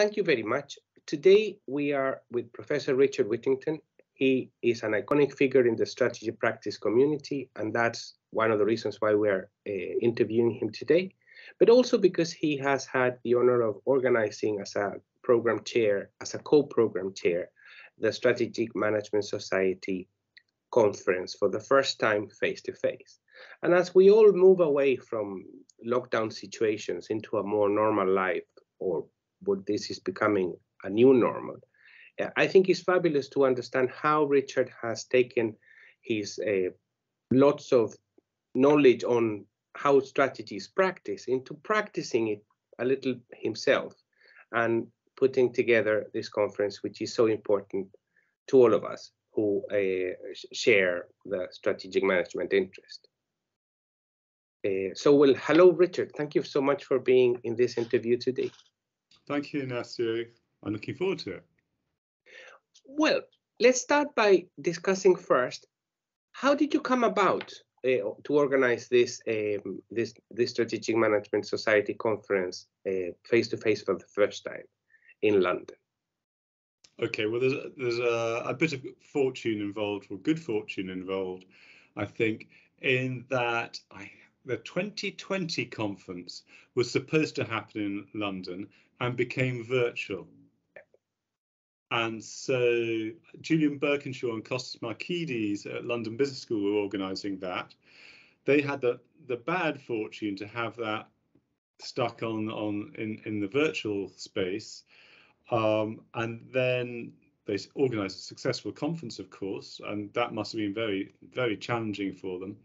thank you very much. Today we are with Professor Richard Whittington. He is an iconic figure in the strategy practice community, and that's one of the reasons why we're uh, interviewing him today, but also because he has had the honor of organizing as a program chair, as a co-program chair, the Strategic Management Society conference for the first time face to face. And as we all move away from lockdown situations into a more normal life, or what this is becoming a new normal, I think it's fabulous to understand how Richard has taken his uh, lots of knowledge on how strategy is practiced into practicing it a little himself and putting together this conference, which is so important to all of us who uh, share the strategic management interest. Uh, so, well, hello, Richard. Thank you so much for being in this interview today. Thank you, Ignacio. I'm looking forward to it. Well, let's start by discussing first, how did you come about uh, to organize this um, this this strategic management society conference face to face for the first time in London? Okay, well, there's there's a, a bit of fortune involved, or good fortune involved, I think, in that I, the 2020 conference was supposed to happen in London and became virtual. And so Julian Birkinshaw and Costas Markides at London Business School were organising that. They had the, the bad fortune to have that stuck on on in, in the virtual space um, and then they organised a successful conference, of course, and that must have been very, very challenging for them.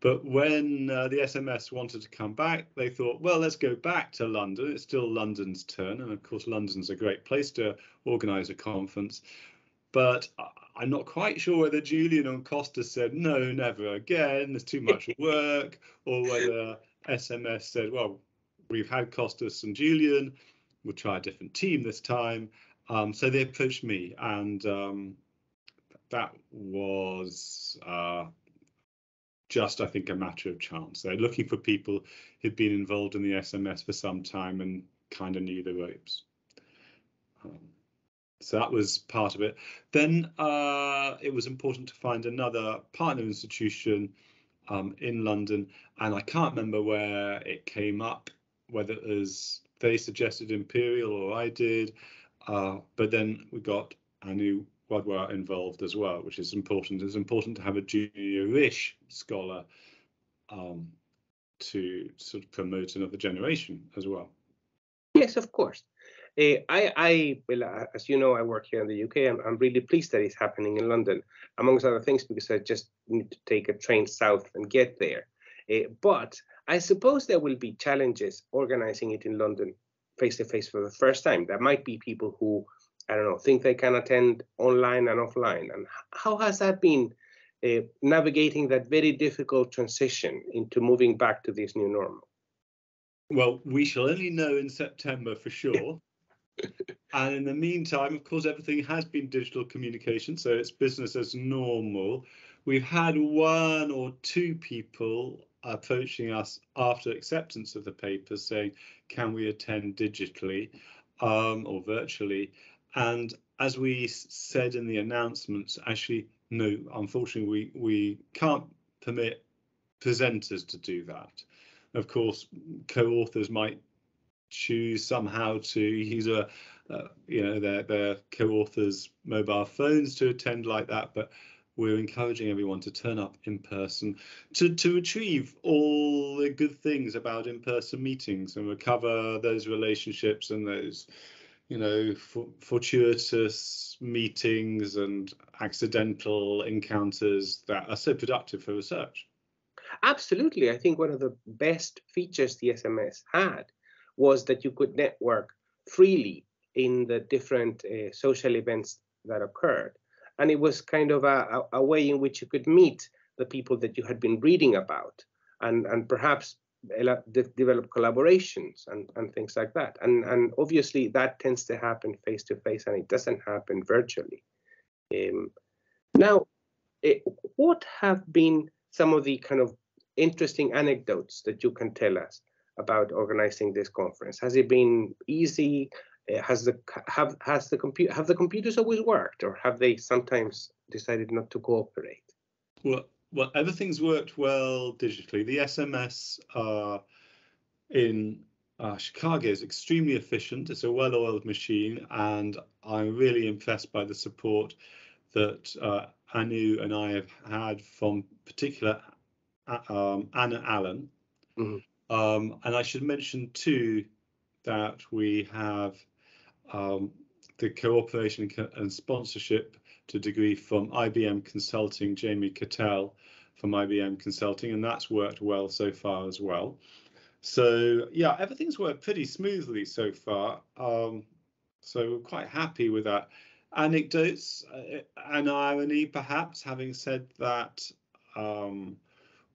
But when uh, the SMS wanted to come back, they thought, well, let's go back to London. It's still London's turn. And of course, London's a great place to organise a conference. But I'm not quite sure whether Julian and Costa said, no, never again, there's too much work, or whether SMS said, well, we've had Costas and Julian, we'll try a different team this time. Um, so they approached me, and um, that was uh, just, I think, a matter of chance. They're looking for people who'd been involved in the SMS for some time and kind of knew the ropes. Um, so that was part of it. Then uh, it was important to find another partner institution um, in London, and I can't remember where it came up, whether it was they suggested Imperial or I did, uh, but then we got Anu Wadhwa involved as well, which is important. It's important to have a juniorish scholar um, to sort of promote another generation as well. Yes, of course. Uh, I, I, well, uh, as you know, I work here in the UK. I'm, I'm really pleased that it's happening in London, amongst other things, because I just need to take a train south and get there. Uh, but I suppose there will be challenges organizing it in London face to face for the first time. There might be people who, I don't know, think they can attend online and offline. And how has that been uh, navigating that very difficult transition into moving back to this new normal? Well, we shall only know in September for sure. and in the meantime, of course, everything has been digital communication, so it's business as normal. We've had one or two people approaching us after acceptance of the paper saying, can we attend digitally um, or virtually? And as we said in the announcements, actually, no, unfortunately, we, we can't permit presenters to do that. Of course, co-authors might choose somehow to use a, uh, you know, their, their co-authors' mobile phones to attend like that, but we're encouraging everyone to turn up in person to, to achieve all the good things about in-person meetings and recover those relationships and those you know fortuitous meetings and accidental encounters that are so productive for research. Absolutely. I think one of the best features the sms had was that you could network freely in the different uh, social events that occurred. And it was kind of a, a, way in which you could meet the people that you had been reading about and and perhaps develop collaborations and, and things like that. And and obviously that tends to happen face to face and it doesn't happen virtually. Um, now it, eh, what have been some of the kind of interesting anecdotes that you can tell us about organizing this conference? Has it been easy? Uh, has the have has the computer have the computers always worked, or have they sometimes decided not to cooperate? Well, well, everything's worked well digitally. The SMS uh, in uh, Chicago is extremely efficient. It's a well-oiled machine, and I'm really impressed by the support that uh, Anu and I have had from particular uh, um, Anna Allen. Mm-hmm. Um, and I should mention too that we have um, the cooperation and sponsorship to degree from IBM Consulting, Jamie Cattell from IBM Consulting, and that's worked well so far as well. So yeah, everything's worked pretty smoothly so far. Um, so we're quite happy with that. Anecdotes, uh, an irony perhaps, having said that, um,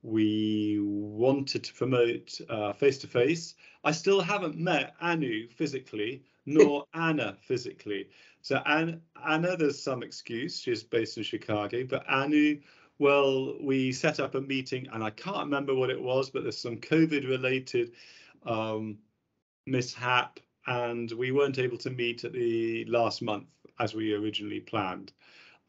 we wanted to promote face to face. I still haven't met Anu physically, nor Anna physically. So Anna, Anna, there's some excuse. She's based in Chicago, but Anu, well, we set up a meeting, and I can't remember what it was, but there's some COVID-related um, mishap, and we weren't able to meet at the last month as we originally planned.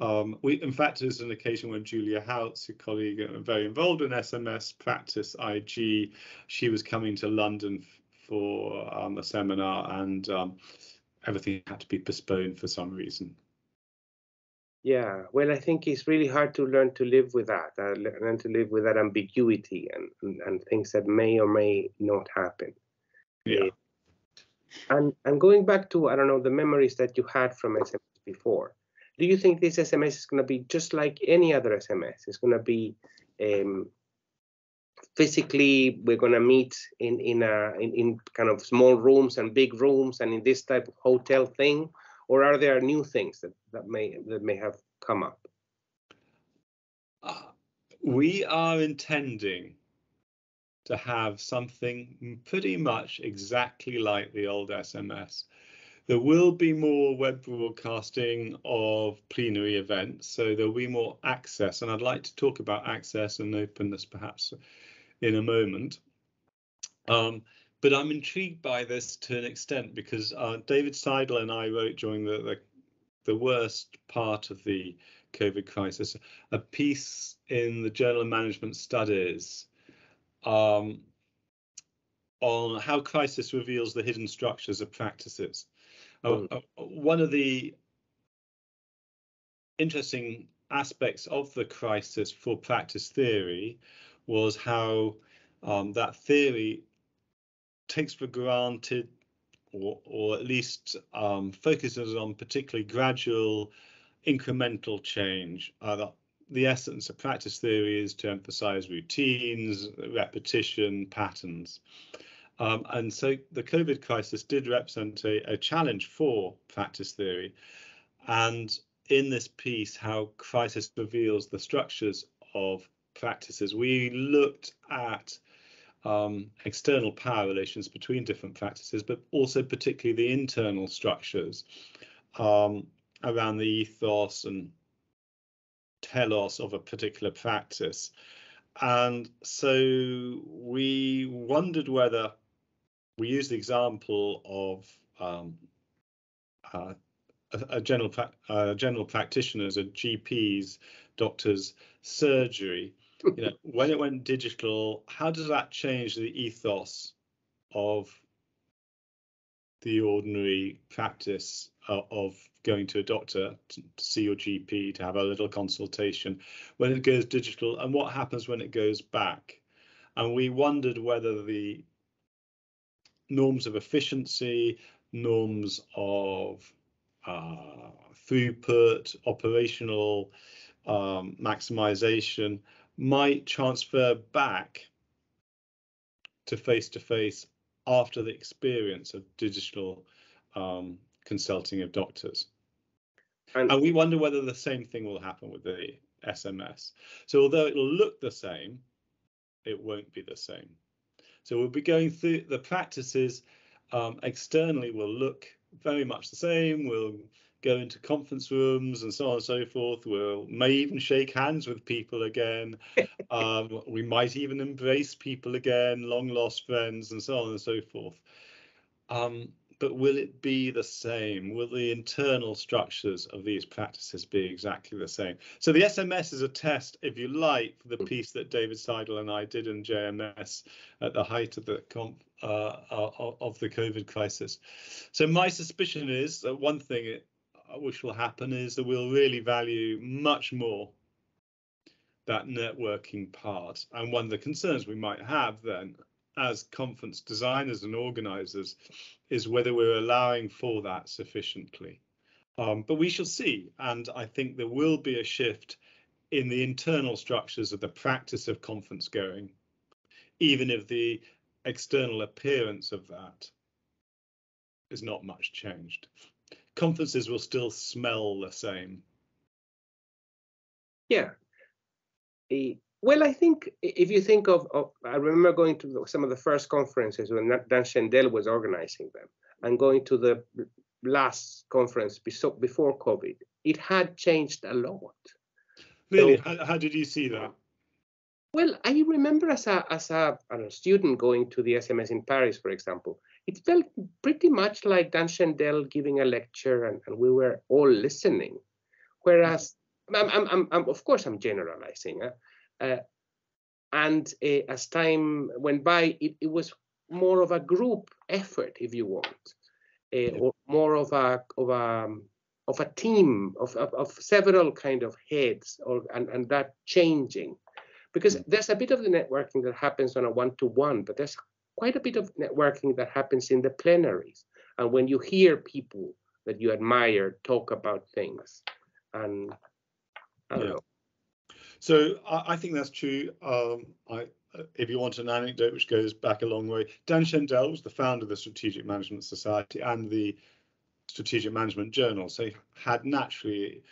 Um, we, in fact, there's an occasion when Julia Hautz, a colleague uh, very involved in SMS practice IG, she was coming to London for um, a seminar and um, everything had to be postponed for some reason. Yeah, well, I think it's really hard to learn to live with that, uh, learn to live with that ambiguity and, and, and things that may or may not happen. Yeah. And and going back to I don't know the memories that you had from SMS before do you think this SMS is going to be just like any other SMS? It's going to be um, physically we're going to meet in in a in, in, kind of small rooms and big rooms and in this type of hotel thing, or are there new things that that may that may have come up? Uh, we are intending to have something pretty much exactly like the old SMS. There will be more web broadcasting of plenary events, so there'll be more access, and I'd like to talk about access and openness perhaps in a moment. Um, but I'm intrigued by this to an extent because uh, David Seidl and I wrote during the, the, the worst part of the COVID crisis a piece in the Journal of Management Studies um, on how crisis reveals the hidden structures of practices. Uh, uh, one of the interesting aspects of the crisis for practice theory was how um, that theory takes for granted or, or at least um, focuses on particularly gradual incremental change. Uh, the, the essence of practice theory is to emphasize routines, repetition, patterns. Um, and so the COVID crisis did represent a, a, challenge for practice theory. And in this piece, how crisis reveals the structures of practices, we looked at um, external power relations between different practices, but also particularly the internal structures um, around the ethos and telos of a particular practice. And so we wondered whether we use the example of um, uh, a, a, general uh, general practitioners, a GPs, doctors, surgery. You know, when it went digital, how does that change the ethos of the ordinary practice uh, of going to a doctor to, see your GP to have a little consultation when it goes digital and what happens when it goes back? And we wondered whether the norms of efficiency, norms of uh, throughput, operational um, maximization might transfer back to face to face after the experience of digital um, consulting of doctors. And, and we wonder whether the same thing will happen with the SMS. So although it'll look the same, it won't be the same. So we'll be going through the practices um, externally will look very much the same. We'll go into conference rooms and so on and so forth. We'll may even shake hands with people again. um, we might even embrace people again, long lost friends, and so on and so forth. Um, but will it be the same? Will the internal structures of these practices be exactly the same? So the SMS is a test, if you like, for the piece that David Seidl and I did in JMS at the height of the uh, of the COVID crisis. So my suspicion is that one thing which will happen is that we'll really value much more that networking part. And one of the concerns we might have then as conference designers and organizers is whether we're allowing for that sufficiently. Um, but we shall see. And I think there will be a shift in the internal structures of the practice of conference going, even if the external appearance of that is not much changed. Conferences will still smell the same. Yeah. Eh, well, I think if you think of, of, I remember going to some of the first conferences when Dan Schendel was organizing them, and going to the last conference before COVID. It had changed a lot. Really, so, how, how, did you see that? Well, I remember as a as a, a student going to the SMS in Paris, for example. It felt pretty much like Dan Schendel giving a lecture, and, and we were all listening. Whereas, I'm, I'm, I'm, of course, I'm generalizing. Huh? Uh, and uh, as time went by, it, it, was more of a group effort, if you want, uh, or more of a of a of a team of, of, of, several kind of heads, or and, and that changing, because mm. there's a bit of the networking that happens on a one-to-one, but there's quite a bit of networking that happens in the plenaries, and when you hear people that you admire talk about things, and I don't yeah. know so I, I think that's true. Um, I, if you want an anecdote which goes back a long way, Dan Schendel was the founder of the Strategic Management Society and the Strategic Management Journal, so he had naturally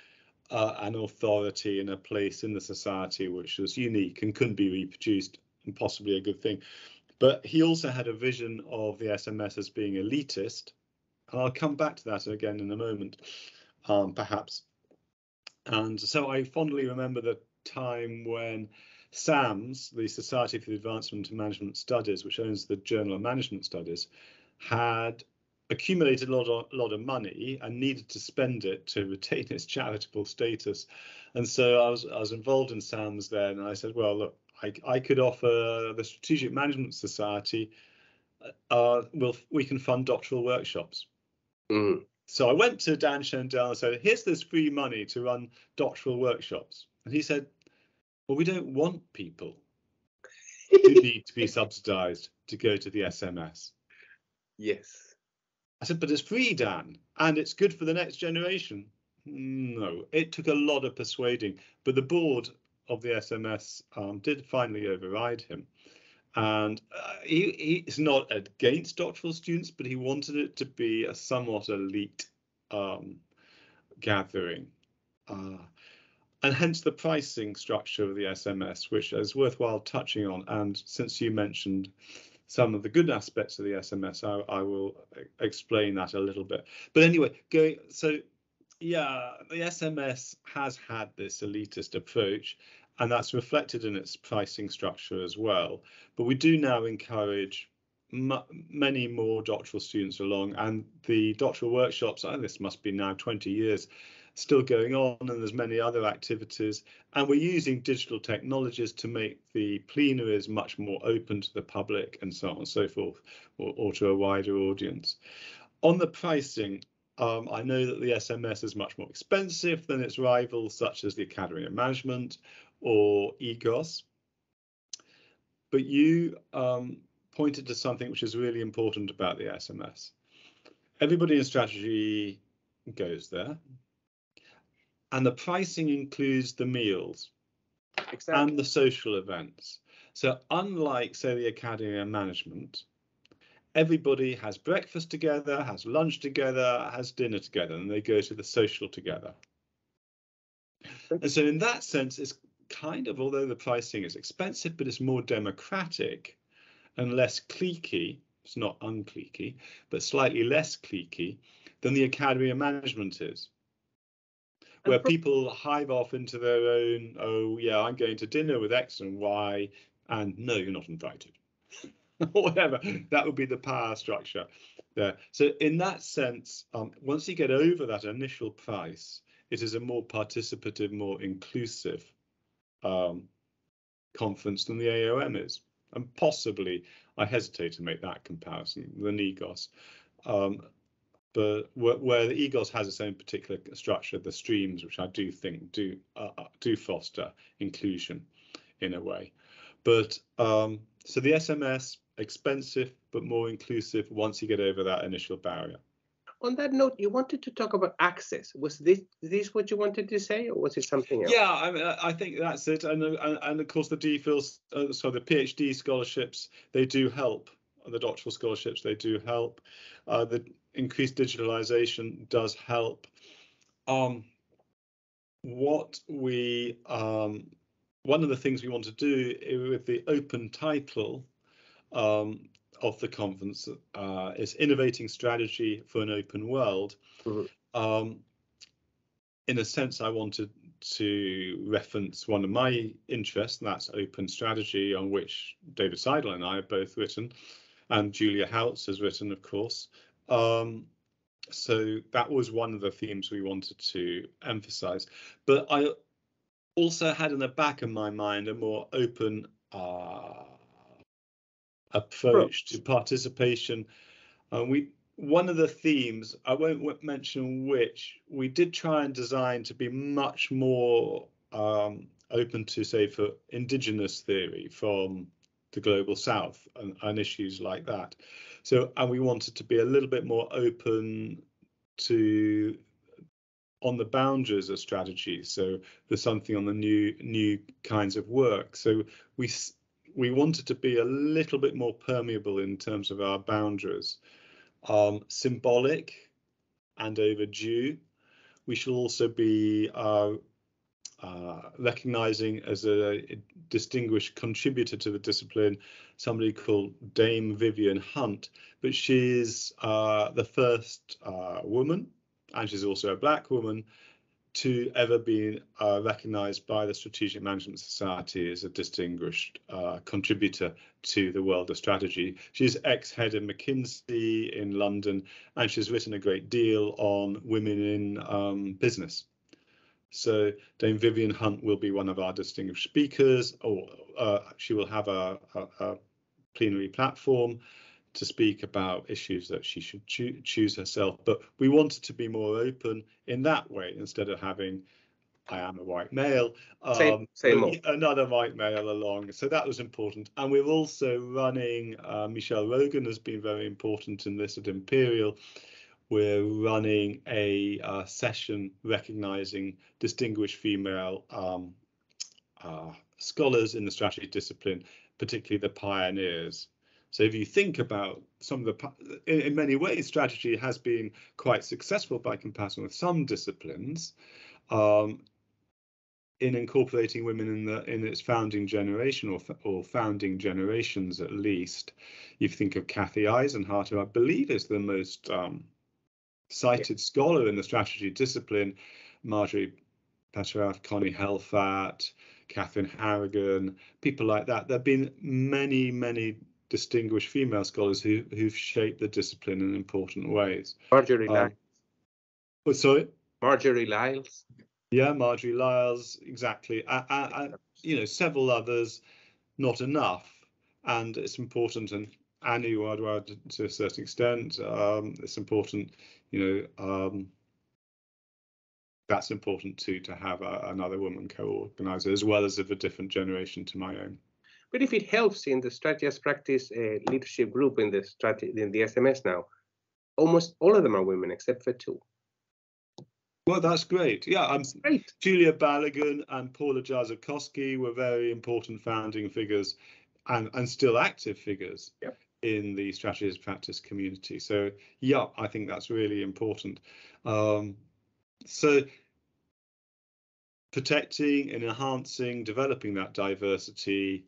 uh, an authority and a place in the society which was unique and couldn't be reproduced and possibly a good thing. But he also had a vision of the SMS as being elitist, and I'll come back to that again in a moment, um, perhaps. And so I fondly remember the time when SAMS, the Society for the Advancement of Management Studies, which owns the Journal of Management Studies, had accumulated a lot of, lot of money and needed to spend it to retain its charitable status. And so I was I was involved in SAMS then, and I said, well, look, I, I could offer the Strategic Management Society, uh, we'll, we can fund doctoral workshops. Mm. So I went to Dan Schendel and said, here's this free money to run doctoral workshops. And he said, Well, we don't want people who need to be subsidized to go to the SMS. Yes. I said, But it's free, Dan, and it's good for the next generation. No, it took a lot of persuading, but the board of the SMS um, did finally override him. And uh, he, he's not against doctoral students, but he wanted it to be a somewhat elite um, gathering. Uh, and hence the pricing structure of the SMS, which is worthwhile touching on. And since you mentioned some of the good aspects of the SMS, I, I will explain that a little bit. But anyway, going so yeah, the SMS has had this elitist approach, and that's reflected in its pricing structure as well. But we do now encourage many more doctoral students along, and the doctoral workshops. Oh, this must be now 20 years still going on and there's many other activities. And we're using digital technologies to make the plenaries much more open to the public and so on and so forth or, or to a wider audience. On the pricing um, I know that the SMS is much more expensive than its rivals such as the Academy of Management or EGOS. But you um, pointed to something which is really important about the SMS everybody in strategy goes there and the pricing includes the meals exactly. and the social events. So unlike, say, the Academy of Management, everybody has breakfast together, has lunch together, has dinner together, and they go to the social together. And so in that sense, it's kind of, although the pricing is expensive, but it's more democratic and less cliquey. It's not uncliquey, but slightly less cliquey than the Academy of Management is where people hive off into their own, oh, yeah, I'm going to dinner with X and Y, and no, you're not invited. or whatever. That would be the power structure there. So in that sense, um, once you get over that initial price, it is a more participative, more inclusive um, conference than the AOM is. And possibly, I hesitate to make that comparison, than EGOS. Um, but where, where, the EGOS has its own particular structure, the streams, which I do think do uh, uh do foster inclusion in a way. But um, so the SMS expensive but more inclusive once you get over that initial barrier. On that note, you wanted to talk about access. Was this this what you wanted to say, or was it something else? Yeah, I mean, I think that's it. And and, and of course, the DPhil, uh, so the PhD scholarships, they do help. The doctoral scholarships, they do help. Uh, the increased digitalization does help. Um, what we um, one of the things we want to do with the open title um, of the conference uh, is innovating strategy for an open world. Mm-hmm. Um, in a sense, I wanted to reference one of my interests, and that's open strategy, on which David Seidl and I have both written, and Julia Hautz has written, of course. Um, so that was one of the themes we wanted to emphasize. But I also had in the back of my mind a more open uh, approach to participation. Uh, we one of the themes I won't mention which we did try and design to be much more um, open to say for indigenous theory from the global south and, and issues like that. So and we wanted to be a little bit more open to on the boundaries of strategy. So there's something on the new new kinds of work. So we we wanted to be a little bit more permeable in terms of our boundaries, um, symbolic and overdue. We should also be uh, uh, recognizing as a distinguished contributor to the discipline somebody called Dame Vivian Hunt, but she's uh, the first uh, woman, and she's also a black woman to ever be uh, recognized by the Strategic Management Society as a distinguished uh, contributor to the world of strategy. She's ex-head of McKinsey in London, and she's written a great deal on women in um, business. So Dame Vivian Hunt will be one of our distinguished speakers, or uh, she will have a, a, a plenary platform to speak about issues that she should choo choose herself. But we wanted to be more open in that way instead of having I am a white male, um, same, same another white male along. So that was important. And we're also running, uh, Michelle Rogan has been very important in this at Imperial. We're running a uh, session recognizing distinguished female um, uh, scholars in the strategy discipline, particularly the pioneers. So if you think about some of the, in, in, many ways, strategy has been quite successful by comparison with some disciplines um, in incorporating women in the in its founding generation or or founding generations at least. You think of Kathy Eisenhardt, who I believe is the most um, cited yeah. scholar in the strategy discipline, Marjorie Peteraf, Connie Helfat, Kathryn Harrigan, people like that. There have been many, many distinguished female scholars who who've shaped the discipline in important ways. Marjorie um, Lyles. Oh, sorry. Marjorie Lyles. Yeah, Marjorie Lyles, exactly. I, I, I, you know, several others, not enough, and it's important. And Anu Wadhwa, to a certain extent, um, it's important. You know, um, that's important too to have a, another woman co-organizer as well as of a different generation to my own. But if it helps in the strategy as practice uh, leadership group in the strategy in the SMS now, almost all of them are women except for two. Well, that's great. Yeah, I'm great. Julia Balogun and Paula Jarzabkowski were very important founding figures and, and still active figures yep. In the strategies practice community. So, yeah, I think that's really important. Um, so, protecting and enhancing, developing that diversity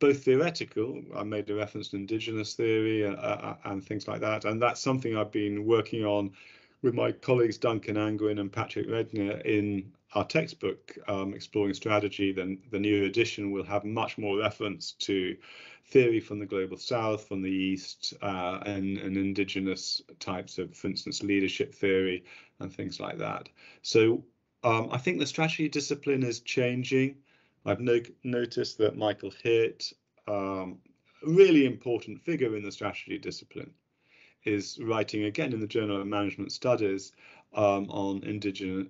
both theoretical. I made a reference to indigenous theory uh, uh, and things like that, and that's something I've been working on with my colleagues Duncan Angwin and Patrick Regner in our textbook, um, Exploring Strategy, then the new edition will have much more reference to theory from the global south, from the east, uh, and, and indigenous types of, for instance, leadership theory and things like that. So um, I think the strategy discipline is changing. I've no noticed that Michael Hitt, um, a really important figure in the strategy discipline, is writing again in the Journal of Management Studies um, on indigenous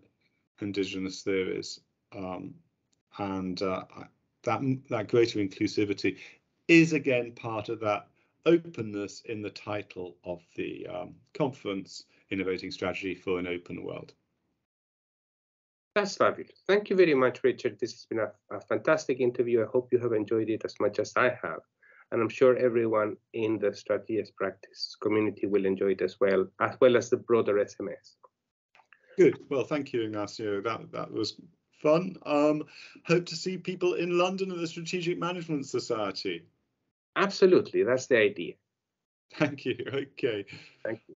indigenous theories, um, and uh, that that greater inclusivity is again part of that openness in the title of the um, conference, Innovating Strategy for an Open World. That's fabulous. Thank you very much, Richard. This has been a, a, fantastic interview. I hope you have enjoyed it as much as I have. And I'm sure everyone in the Strategy as Practice community will enjoy it as well, as well as the broader SMS. Good. Well, thank you, Ignacio. That that was fun. Um, hope to see people in London at the Strategic Management Society. Absolutely, that's the idea. Thank you. Okay. Thank you.